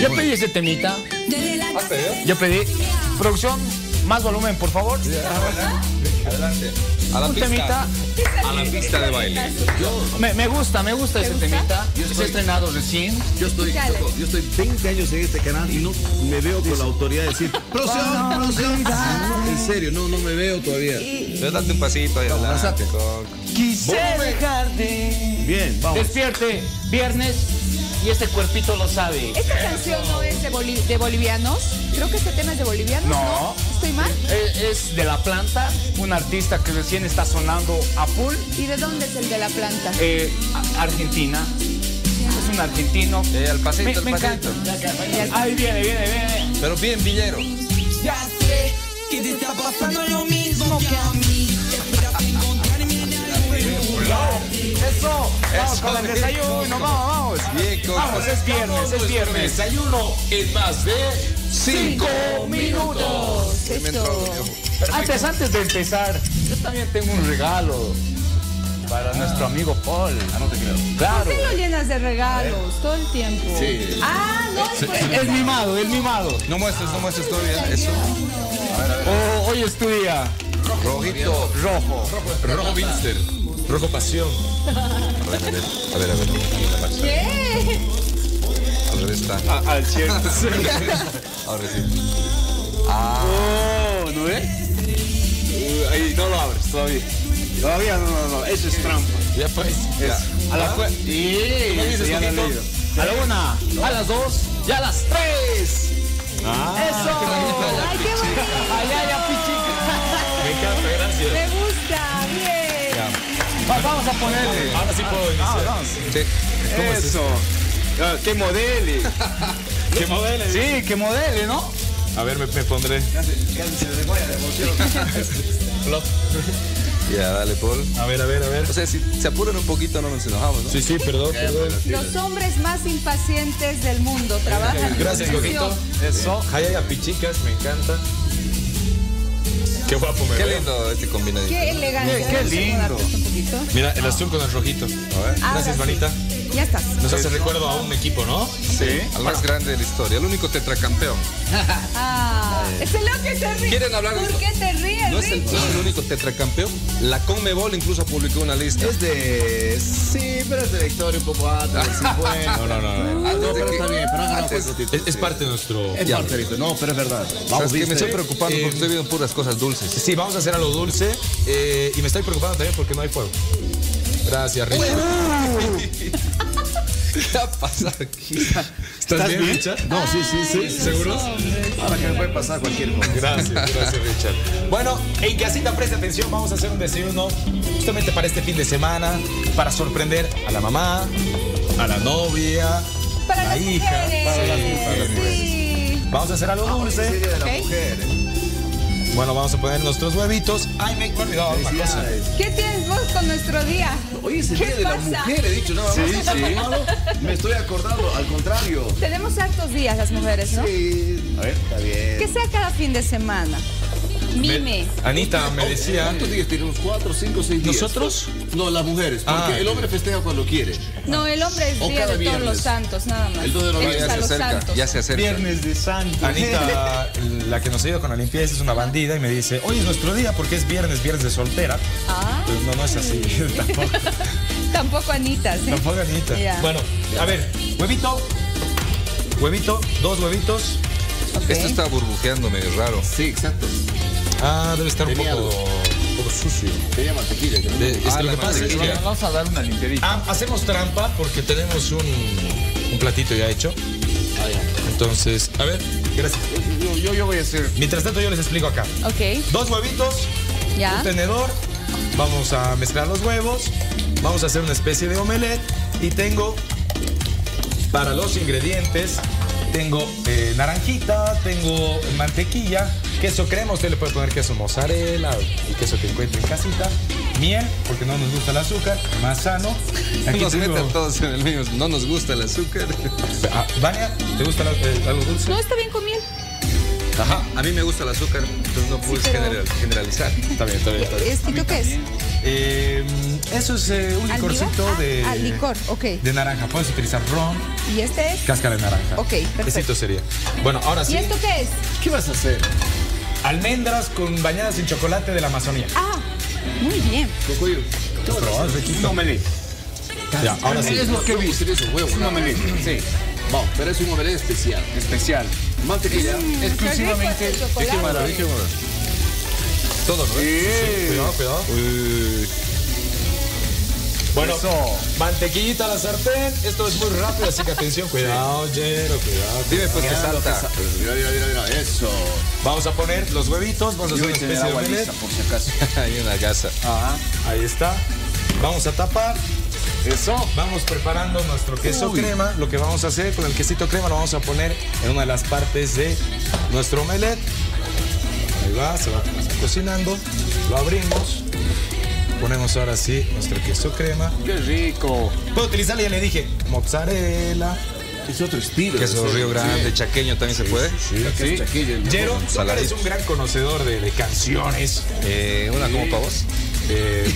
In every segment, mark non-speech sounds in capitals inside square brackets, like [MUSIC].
Yo pedí ese temita. ¿Has pedido? Yo pedí. Producción, más volumen, por favor. Adelante. A la Un pista. temita. A la pista de baile. Me, me gusta, me gusta ese temita. Se ha estrenado recién. Yo estoy, yo estoy 20 años en este canal y no me veo con la autoridad de decir, producción, producción. En serio, no, no me veo todavía. Entonces date un pasito ahí adelante. Quise dejarte. Bien, vamos. Despierte, viernes. Y este cuerpito lo sabe. Esta canción no es de, boli- de bolivianos. Creo que este tema es de bolivianos. No. ¿Estoy mal? Es, es de La Planta, un artista que recién está sonando a full. ¿Y de dónde es el de la planta? eh, Argentina. Es un argentino. Eh, al pasito, me, al me pasito. encanta. Ahí viene, viene, viene. Pero bien villero. Ya sé que te está pasando lo mismo que a mí. Eso. Vamos con el desayuno. Vamos, vamos. Bien. Vamos, es viernes, es viernes. Desayuno en más de Cinco minutos. Viejo. Antes, antes de empezar, yo también tengo un regalo para nuestro amigo Paul. Ah, no te creo. Claro. ¿Por qué lo llenas de regalos todo el tiempo? Sí. Ah, no, es por Es mimado, es mimado. No muestres, no muestres todavía. Eso. Oh, hoy es tu día. Rojito. Rojo. Rojo Vinster. Rojo Pasión. A ver, a ver. A ver, a ver. ¿Qué? Al revés está. al cielo. [LAUGHS] [LAUGHS] Ahora sí. Oh, ¿no ves? Uh, ahí no lo abres todavía. Todavía no, no, no. Eso es trampa. Ya pues. Ya. A la cue- Sí, dices, ya lo he Coquito? leído. A la una, a las dos y a las tres. Ah, Eso. Ay, qué bonito. Ay, ay, ay, pichica. me encanta, gracias. Me gusta. Va- Vamos a ponerle. Ahora sí puedo iniciar. Sí. Eso. Ah, Que modele. [LAUGHS] ¿Qué modelo? Sí, que modele, ¿no? A ver, me, me pondré. [LAUGHS] Flop. Ya, dale, Paul. A ver, a ver, a ver. O sea, si se apuran un poquito no nos enojamos, ¿no? Sí, sí, perdón, perdón. Los hombres más impacientes del mundo trabajan en Gracias. Coquito. Eso. Hayaya Pichicas, me encanta. Qué guapo me Qué veo. lindo este combinadito. Qué elegante. Qué- qué lindo. Mira, el azul con el rojito. A ver. Ahora Gracias, sí. Ya estás. Nos hace recuerdo a un equipo, ¿no? Sí. Al más grande de la historia, el único tetracampeón. [LAUGHS] Ah, es el que se ríe. ¿Quieren hablar de ¿Por esto? qué te ríes, No es el, no único tetracampeón. La Conmebol incluso publicó una lista. Es de. Sí, pero es de la historia un poco antes del 50. [LAUGHS] No, no, no. no. No, pero está bien, pero Antes-. Es, es parte de nuestro. Es parte de. No, pero es verdad. ¿Sabes Vamos? Me estoy preocupando Eh, porque estoy viendo puras cosas dulces. Sí, vamos a hacer algo dulce. eh, y me estoy preocupando también porque no hay fuego. Gracias, Richard. [LAUGHS] ¿Qué ha pasado aquí? ¿Estás, bien, Richard? No, sí, sí, sí. ¿Seguros? Ahora que me puede pasar cualquier cosa. Gracias, gracias, Richard. Bueno, en casita, presta atención. Vamos a hacer un desayuno justamente para este fin de semana, para sorprender a la mamá, a la novia, Para la las hija. mujeres. para las mujeres. Sí. Vamos a hacer algo dulce. Ok. mujer. Bueno, vamos a poner nuestros huevitos. Ay, me he olvidado una cosa. ¿Qué tienes vos con nuestro día? Hoy es el ¿Qué día de la pasa? mujer, he dicho nada más. Sí, sí. Me estoy acordando, al contrario. Tenemos hartos días las mujeres, ¿no? Sí. A ver, está bien. Que sea cada fin de semana. Mime. Anita me decía. ¿Cuántos días tenemos? ¿Cuatro, cinco, seis días? ¿Nosotros? No, las mujeres. Porque Ah. el hombre festeja cuando quiere. No, el hombre es O día de todos los santos, nada más. El dos de Él noviembre es Ya se acerca, santos. ya se acerca. Viernes de Santo. Anita, [LAUGHS] la que nos ayuda con la limpieza, es una bandida y me dice, hoy es nuestro día porque es viernes, viernes de soltera. Ah, Pues no, no es así. [LAUGHS] Tampoco, [LAUGHS] tampoco Anita, ¿sí? tampoco Anita. Bueno, a ver, huevito, huevito, dos huevitos. Esto está burbujeando medio raro. Sí, exacto. Ah, debe estar un Tenía poco, algo. un poco sucio. Tenía mantequilla. creo. De- es Ah, que lo la que pasa es mantequilla. que Vamos a dar una limpiadita. ah, hacemos trampa porque tenemos un, un platito ya hecho. Ah, ya. Entonces, a ver, gracias. Yo, yo, yo voy a hacer. Mientras tanto yo les explico acá. Ok, Dos huevitos, ya. un tenedor, vamos a mezclar los huevos, vamos a hacer una especie de omelette y tengo para los ingredientes, tengo eh, naranjita, tengo mantequilla, queso crema, usted le puede poner queso mozzarella, el queso que encuentre en casita, miel, porque no nos gusta el azúcar, más sano. [LAUGHS] Aquí Nos tengo- meten todos en el mismo. No nos gusta el azúcar. Ah, Vania, ¿te gusta la- eh, algo dulce? No, está bien con miel. Ajá. A mí me gusta el azúcar, entonces no puedes pero- general- generalizar. Está bien, está bien, está bien. ¿Estito qué es? Eh, eso es eh, un ¿Al licorcito licor? de. Ah, al licor, ok. De naranja. Puedes utilizar ron, ¿Y este es? cáscara de naranja. Ok, perfecto. Sería. Bueno, ahora sí. ¿Y esto qué es? ¿Qué vas a hacer? Almendras con bañadas en chocolate de la Amazonía. Ah, muy bien. Cocuyo. Un omelette. Ya, ahora sí. Es lo que viste, eso, huevo. Un omelette. Sí, Vamos, pero es un omelette especial. especial. Mantequilla. Exclusivamente. Qué rico este ¿De qué chocolate. mara? ¿De qué mara? Todo, ¿no? Cuidado, cuidado. Bueno, Eso. mantequillita a la sartén. Esto es muy rápido, así que atención. Cuidado, Jero, cuidado. Dime pues que salta. Mira, mira, mira, mira, eso. Vamos a poner los huevitos. Vamos a hacer una especie de omelette. por si acaso. [LAUGHS] Hay una gasa. Ajá. Ahí está. Vamos a tapar. Eso. Vamos preparando nuestro queso crema. Lo que vamos a hacer con el quesito crema lo vamos a poner en una de las partes de nuestro omelette. Ahí va, se va cocinando. Lo abrimos. Ponemos ahora sí nuestro queso crema. Qué rico. Puedo utilizar, ya le dije, mozzarella. Es otro estilo. Queso Río Grande, chaqueño también se puede. Sí, Sí. Tú eres Saladito. un gran conocedor de, de canciones. Eh, una como para vos. Eh,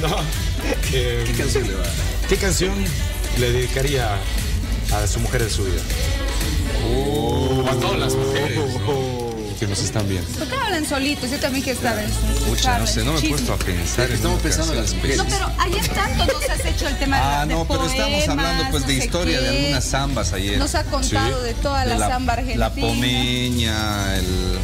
no. [LAUGHS] Eh, ¿Qué canción le va? ¿Qué canción le dedicaría a su mujer de su vida? O a todas nos están viendo. ¿Por qué hablan solitos? Yo también quiero estar en Pucha, no sé, no me he puesto a pensar en Estamos pensando en las canción No, pero ayer tanto nos has hecho el tema de- Ah, de no, pero estamos hablando pues de historia de algunas zambas ayer. Nos ha contado Sí. de toda la, De samba argentina. La pomeña, el,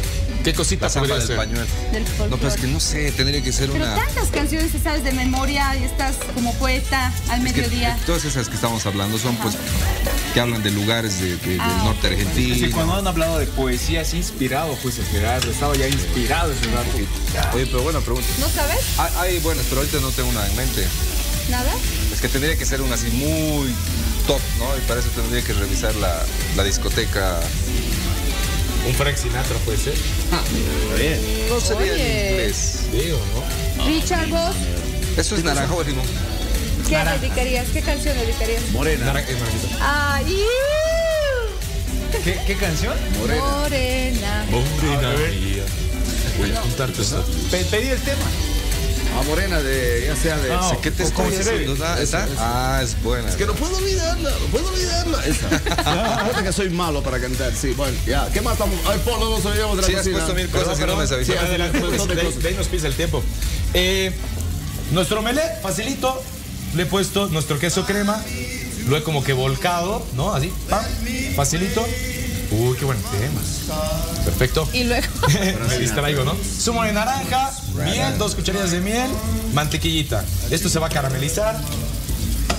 ¿Qué cosita la podría del ser? pañuelo. Del No, pero es folclore. que no sé, tendría que ser Pero una... tantas canciones que sabes de memoria y estás como poeta al Es que mediodía. todas esas que estamos hablando son pues que hablan de lugares de- de- del Ah, norte argentino. Es que cuando han hablado de poesía, así inspirado, pues Gerardo. Estaba ya inspirado ese rato. Oye, pero buena pregunta. ¿No sabes? Hay, hay buenas, pero ahorita no tengo una en mente. ¿Nada? Es que tendría que ser una así muy top, ¿no? Y para eso tendría que revisar la, la discoteca. Un Frank Sinatra puede ser. No sería Oye. en inglés. Digo, ¿no? Richard, vos, Eso es naranjónimo. ¿qué dedicarías? ¿Qué canción dedicarías? Morena. Naranja- eh, naranjita. ¡Ay! ¿Qué, qué canción? Morena. Morena mía. Voy a apuntarte esto. Pe- pedí el tema. Ah, morena de, ya sea de... No. ¿Qué te ¿Cómo estoy se haciendo? bebe? Ah, ¿Está? Ah, es buena. Es que no puedo olvidarla, no puedo olvidarla. Esa. [LAUGHS] Que soy malo para cantar, sí. Bueno, ya. ¿Qué más estamos? Ay, Polo, no nos olvidamos de la Sí, has puesto mil cosas y no me Sí, adelante, montón de nos pisa el tiempo. Eh, nuestro omelette, facilito. Le he puesto nuestro queso crema. Lo he como que volcado, ¿no? Así, pam, facilito. Uy, qué buen tema. Perfecto. Y luego. [LAUGHS] Me distraigo, ¿no? Zumo de naranja, miel, dos cucharillas de miel, mantequillita. Esto se va a caramelizar.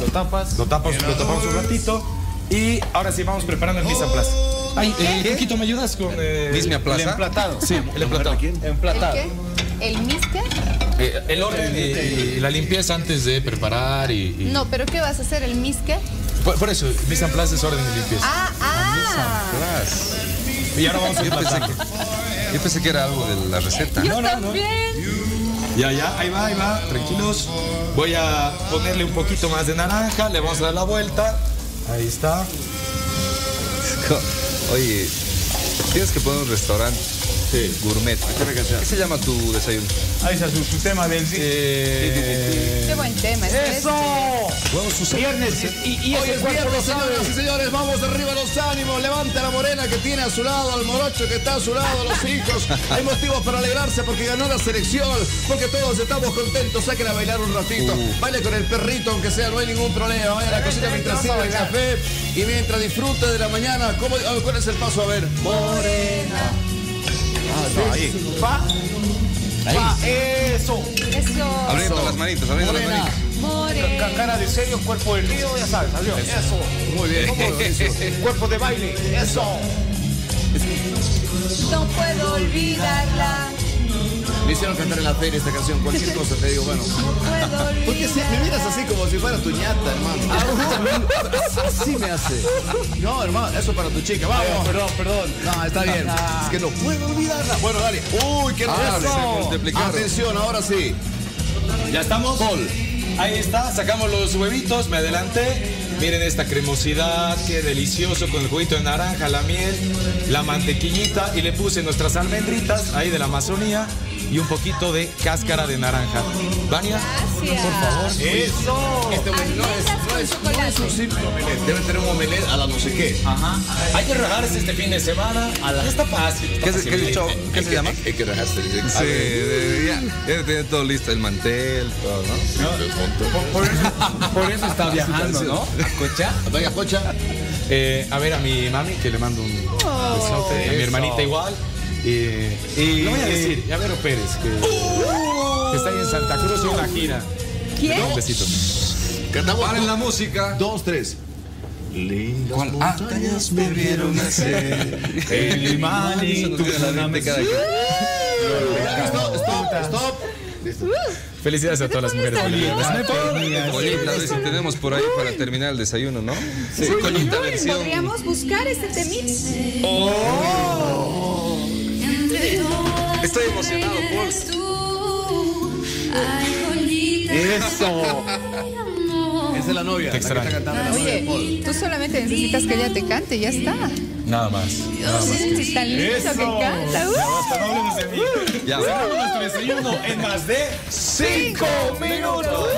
Lo tapas. Lo tapamos, lo tapamos un ratito. Y ahora sí, vamos preparando el mise en place. Ay, eh, ¿me ayudas con eh, El plaza. emplatado. Sí, el emplatado. ¿El Emplatado. qué? ¿El misque? Eh, el orden y, y la limpieza antes de preparar y... y- No, pero ¿qué vas a hacer? ¿El misque? Por, por eso, mise en place es orden y limpieza. Ah, ah. Atrás. Y ahora vamos a Yo pensé, que, yo pensé que era algo de la receta. Yo no, no. también. Ya, ya, ahí va, ahí va, tranquilos. Voy a ponerle un poquito más de naranja, le vamos a dar la vuelta. Ahí está. [LAUGHS] Oye, tienes que poner un restaurante gourmet. ¿Qué se llama tu desayuno? Ahí está su, su tema del Eh, Qué buen tema es este. ¡Eso! Viernes. Y, y Hoy es viernes, señoras y señores, vamos arriba los ánimos, levanta a la morena que tiene a su lado, al morocho que está a su lado, los hijos. [LAUGHS] Hay motivos para alegrarse porque ganó la selección, porque todos estamos contentos, saquen a bailar un ratito, baile con el perrito, aunque sea, no hay ningún problema, vaya a la cocina mientras sirve el café y mientras disfrute de la mañana, ¿cómo, a ver, ¿cuál es el paso? A ver, morena. Ah, Ahí. Pa. Pa. Eso. Eso. Abriendo las manitas, abriendo las Morena. manitas. More. Ca- Cara de serio, cuerpo de río, ya sabes, salió. Eso. Muy bien, ¿cómo lo hizo? [LAUGHS] Cuerpo de baile. Eso. No puedo olvidarla. Me hicieron cantar en la feria esta canción, cualquier cosa te digo, bueno. No puedo. [LAUGHS] Porque si me miras así como si fuera tu ñata, hermano. [LAUGHS] Así me hace. No, hermano, eso para tu chica. Vamos. Perdón, perdón. No, está bien. Es que no puedo olvidarla. Bueno, dale. Uy, qué Ah. Atención, ahora sí. ¿Ya estamos? Paul. Ahí está, sacamos los huevitos, me adelanté. Miren esta cremosidad, qué delicioso con el juguito de naranja, la miel, la mantequillita y le puse nuestras almendritas ahí de la Amazonía y un poquito de cáscara de naranja. Vania, Gracias. por favor. Eso. Este omelette no es, no es, no es un simple omelette. Debe tener un omelette a la no sé qué. Ajá. Hay que regalarse este fin de semana. A la... Está fácil. está ¿Qué, se- fácil. qué dicho- qué se llama? Hay que rajarse. Sí, de- ya, ya tiene todo listo, el mantel, todo, ¿no? Por eso, por eso está [LAUGHS] viajando, ¿no? Cocha. Venga, Pocha. Eh, a ver a mi mami que le mando un besote, a mi hermanita igual. Y, y no voy a decir, y a Vero Pérez, que, que está ahí en Santa Cruz y una gira. ¿Quién? Un besito. Cantamos. Paren la música. Dos, tres. Lindas ¿Cuál? Ah. montañas me vieron nacer. [LAUGHS] El a la mente cada quien. Stop, stop, stop. Listo. Felicidades a todas las mujeres bolivianas. Colita, a ver si tenemos por ahí para terminar el desayuno, ¿no? Sí, colita versión. Podríamos buscar este temix. Estoy emocionado, Paul. Eso. Esa es la novia. Te la que está cantando la novia de Paul. Oye, tú solamente necesitas que ella te cante y ya está. Nada más. Nada más. Sí, tan lindo que canta. Uh. Ya basta, no hablemos de mí. Ya. Cerramos nuestro desayuno en más de 5 minutos.